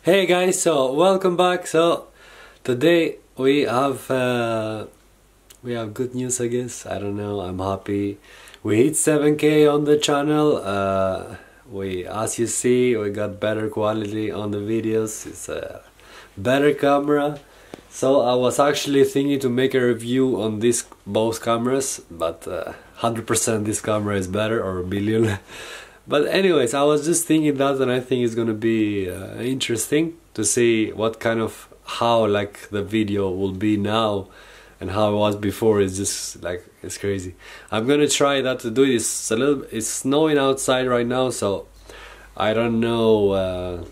Hey guys, so welcome back. So today we have uh, we have good news, I guess. I don't know. I'm happy. We hit 7k on the channel. Uh, we, as you see, we got better quality on the videos. It's a better camera. So I was actually thinking to make a review on these both cameras, but 100% uh, this camera is better or a billion. but anyways, I was just thinking that, and I think it's gonna be uh, interesting to see what kind of how like the video will be now and how it was before is just like it's crazy. I'm gonna try that to do it. It's a little it's snowing outside right now, so I don't know uh,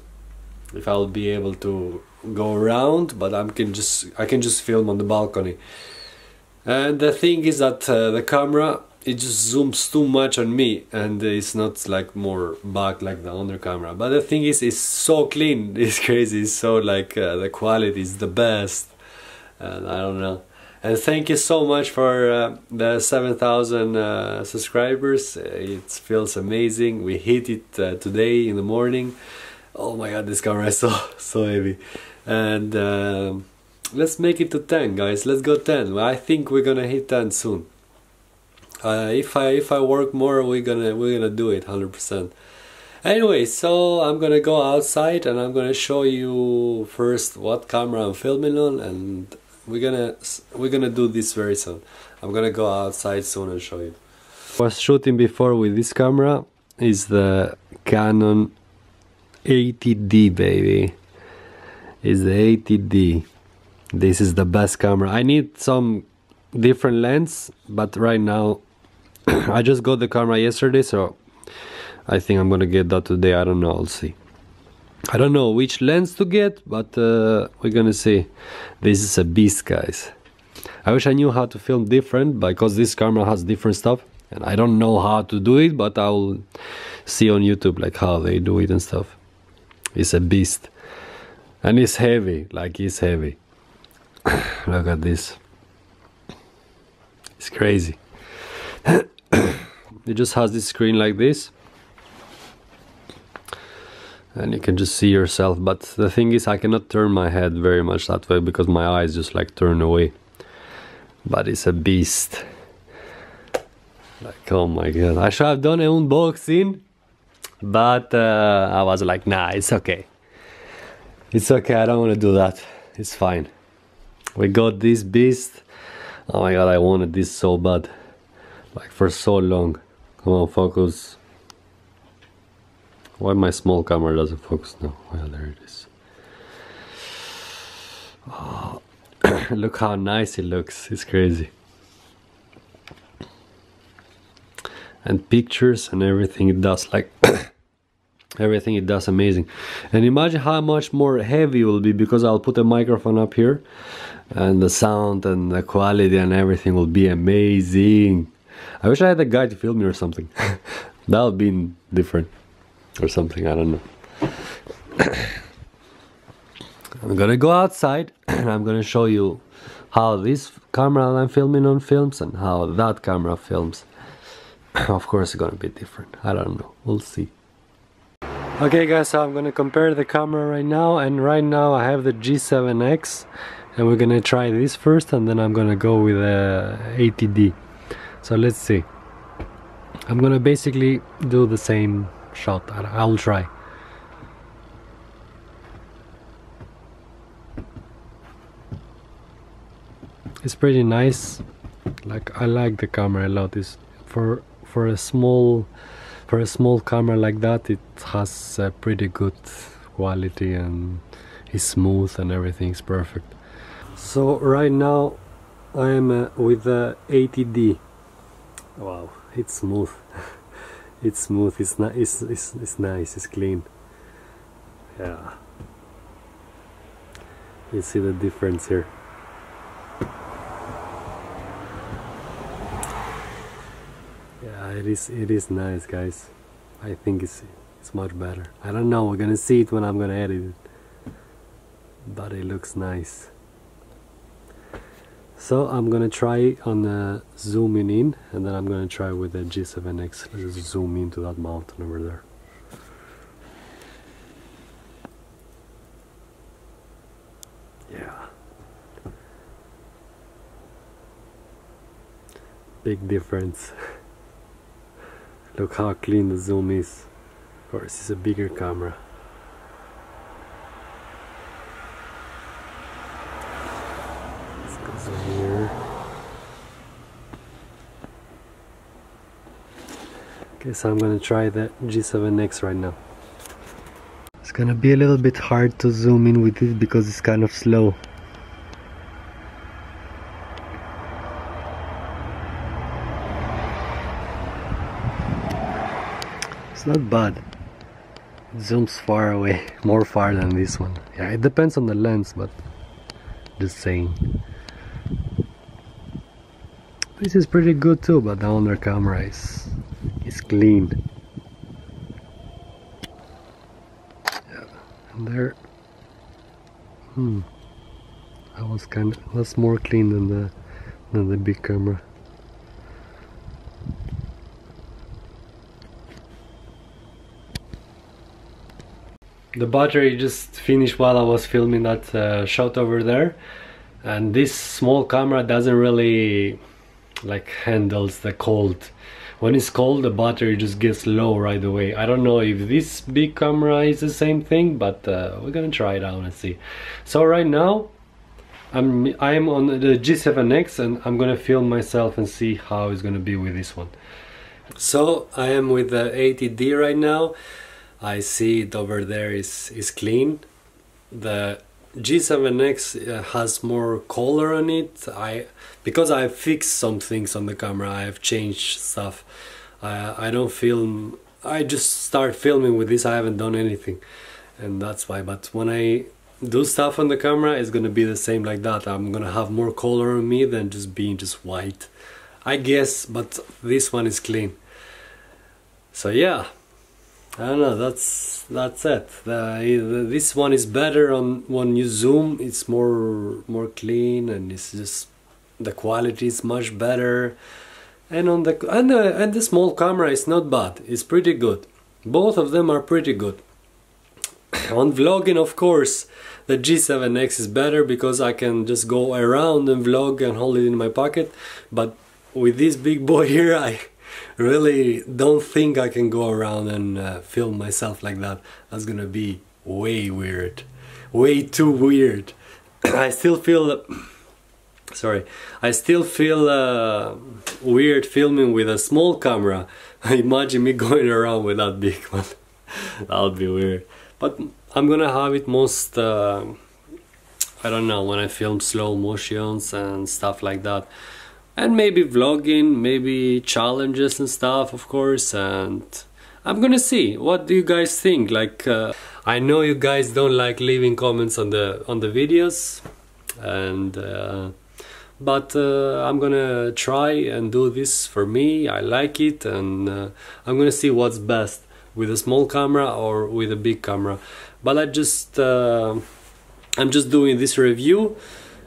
if I'll be able to go around, but I can just I can just film on the balcony. And the thing is that uh, the camera it just zooms too much on me and it's not like more back like the under camera. But the thing is it's so clean. It's crazy. It's so like uh, the quality is the best. And I don't know. And thank you so much for uh, the 7000 uh, subscribers. It feels amazing. We hit it uh, today in the morning. Oh my god this camera is so so heavy. And um, let's make it to 10 guys. Let's go 10 I think we're gonna hit 10 soon uh, if I if I work more we're gonna we're gonna do it 100% anyway so I'm gonna go outside and I'm gonna show you first what camera I'm filming on and we're gonna we're gonna do this very soon. I'm gonna go outside soon and show you. Was shooting before with this camera is the Canon 80D baby. Is the 80D this is the best camera. I need some different lens but right now I just got the camera yesterday so I think I'm gonna get that today. I don't know. I'll see. I don't know which lens to get but uh, we're gonna see. This is a beast guys. I wish I knew how to film different because this camera has different stuff and I don't know how to do it but I'll see on YouTube like how they do it and stuff. It's a beast. And it's heavy. Like it's heavy. Look at this it's crazy. It just has this screen like this. And you can just see yourself. But the thing is I cannot turn my head very much that way because my eyes just like turn away. But it's a beast. Like oh my god. I should have done an unboxing but uh, I was like nah it's okay. It's okay. I don't want to do that. It's fine. We got this beast oh my god I wanted this so bad. Like for so long. Come on focus. Why my small camera doesn't focus now? Well there it is. Oh, look how nice it looks. It's crazy. And pictures and everything it does like everything it does amazing. And imagine how much more heavy it will be because I'll put a microphone up here and the sound and the quality and everything will be amazing. I wish I had a guy to film me or something. That would be different or something I don't know. I'm gonna go outside and I'm gonna show you how this camera I'm filming on films and how that camera films. Of course it's gonna be different. I don't know. We'll see okay guys so I'm gonna compare the camera right now and right now I have the G7X and we're gonna try this first and then I'm gonna go with the 80D so let's see. I'm gonna basically do the same shot. I'll try. It's pretty nice. Like I like the camera a lot. It's for for a small for a small camera like that it has a pretty good quality and it's smooth and everything's perfect. So right now I am uh, with the 80D wow it's smooth. It's smooth. It's, it's, it's, it's nice. It's clean. Yeah. You see the difference here yeah it is it is nice guys. I think it's it's much better. I don't know. We're gonna see it when I'm gonna edit it. But it looks nice. So I'm gonna try on uh, zooming in and then I'm gonna try with the G7X let's zoom into that mountain over there. Yeah. Big difference look how clean the zoom is. Of course it's a bigger camera. Let's go zoom here. Okay so I'm gonna try the G7X right now. It's gonna be a little bit hard to zoom in with it because it's kind of slow Not bad. It zooms far away, more far than this one. Yeah, it depends on the lens, but just saying. This is pretty good too, but the under camera is is clean. Yeah, and there. Hmm. That was kind of that's more clean than the than the big camera. The battery just finished while I was filming that uh, shot over there. And this small camera doesn't really like handles the cold. When it's cold the battery just gets low right away. I don't know if this big camera is the same thing but uh, we're gonna try it out and see. So right now I'm I'm on the G7X and I'm gonna film myself and see how it's gonna be with this one. So I am with the 80D right now I see it over there is is clean. The G7X uh, has more color on it. I because I fixed some things on the camera. I have changed stuff. I I don't film. I just start filming with this. I haven't done anything, and that's why. But when I do stuff on the camera, it's gonna be the same like that. I'm gonna have more color on me than just being just white. I guess, but this one is clean. So yeah, I don't know. That's that's it. The, this one is better on when you zoom. It's more more clean and it's just the quality is much better. And on the and the, and the small camera is not bad. It's pretty good. Both of them are pretty good. on vlogging, of course, the G7X is better because I can just go around and vlog and hold it in my pocket. But with this big boy here, I really don't think I can go around and uh, film myself like that. That's gonna be way weird. Way too weird. I still feel... sorry. I still feel uh, weird filming with a small camera. Imagine me going around with that big one. that would be weird. But I'm gonna have it most... Uh, I don't know, when I film slow motions and stuff like that and maybe vlogging maybe challenges and stuff of course and I'm gonna see. What do you guys think? Like uh, I know you guys don't like leaving comments on the on the videos and uh, but uh, I'm gonna try and do this for me. I like it and uh, I'm gonna see what's best with a small camera or with a big camera. But I just uh, I'm just doing this review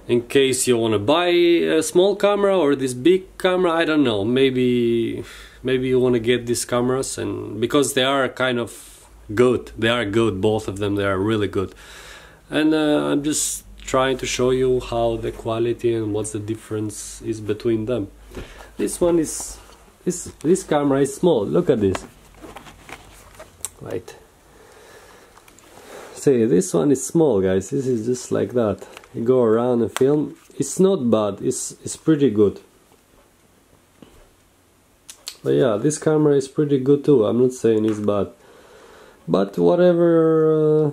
in case you want to buy a small camera or this big camera I don't know. Maybe maybe you want to get these cameras and because they are kind of good. They are good both of them. They are really good. And uh, I'm just trying to show you how the quality and what's the difference is between them. This one is this this camera is small. Look at this. Right. See this one is small guys. This is just like that you go around and film it's not bad it's it's pretty good. But yeah this camera is pretty good too I'm not saying it's bad. But whatever uh,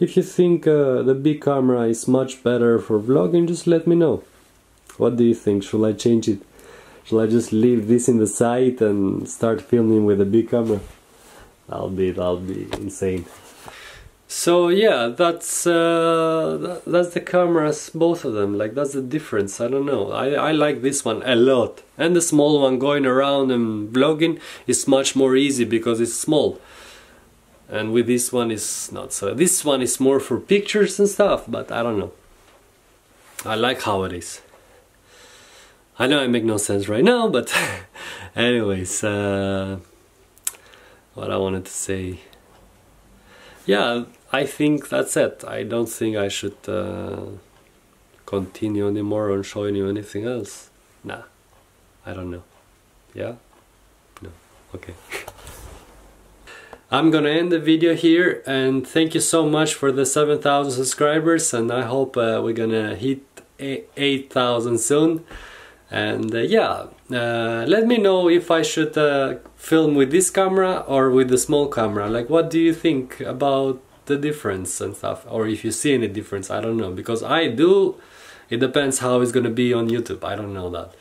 if you think uh, the big camera is much better for vlogging just let me know. What do you think? Should I change it? Shall I just leave this in the side and start filming with a big camera? That'll be that'll be insane. So yeah, that's uh, that's the cameras, both of them. Like that's the difference. I don't know. I I like this one a lot, and the small one going around and vlogging is much more easy because it's small. And with this one is not so. This one is more for pictures and stuff, but I don't know. I like how it is. I know I make no sense right now, but anyways, uh, what I wanted to say. Yeah, I think that's it. I don't think I should uh, continue anymore on showing you anything else. Nah, I don't know. Yeah? No. Okay. I'm gonna end the video here and thank you so much for the 7,000 subscribers and I hope uh, we're gonna hit 8,000 soon and uh, yeah uh, let me know if I should uh, film with this camera or with the small camera. Like what do you think about the difference and stuff? Or if you see any difference I don't know. Because I do it depends how it's gonna be on YouTube. I don't know that.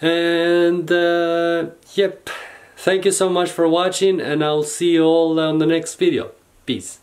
And uh, yep. Thank you so much for watching and I'll see you all on the next video. Peace.